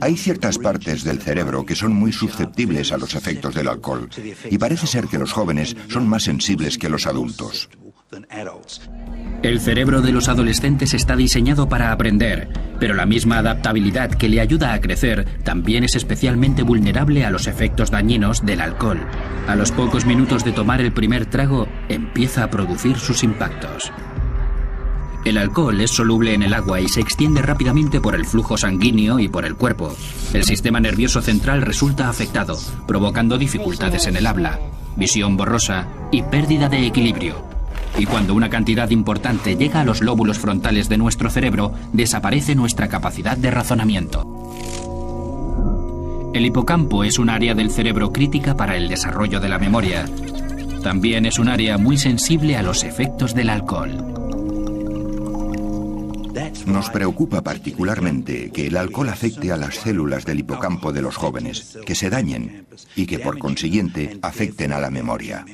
Hay ciertas partes del cerebro que son muy susceptibles a los efectos del alcohol y parece ser que los jóvenes son más sensibles que los adultos. El cerebro de los adolescentes está diseñado para aprender, pero la misma adaptabilidad que le ayuda a crecer también es especialmente vulnerable a los efectos dañinos del alcohol. A los pocos minutos de tomar el primer trago, empieza a producir sus impactos. El alcohol es soluble en el agua y se extiende rápidamente por el flujo sanguíneo y por el cuerpo. El sistema nervioso central resulta afectado, provocando dificultades en el habla, visión borrosa y pérdida de equilibrio. Y cuando una cantidad importante llega a los lóbulos frontales de nuestro cerebro, desaparece nuestra capacidad de razonamiento. El hipocampo es un área del cerebro crítica para el desarrollo de la memoria. También es un área muy sensible a los efectos del alcohol. Nos preocupa particularmente que el alcohol afecte a las células del hipocampo de los jóvenes, que se dañen y que por consiguiente afecten a la memoria.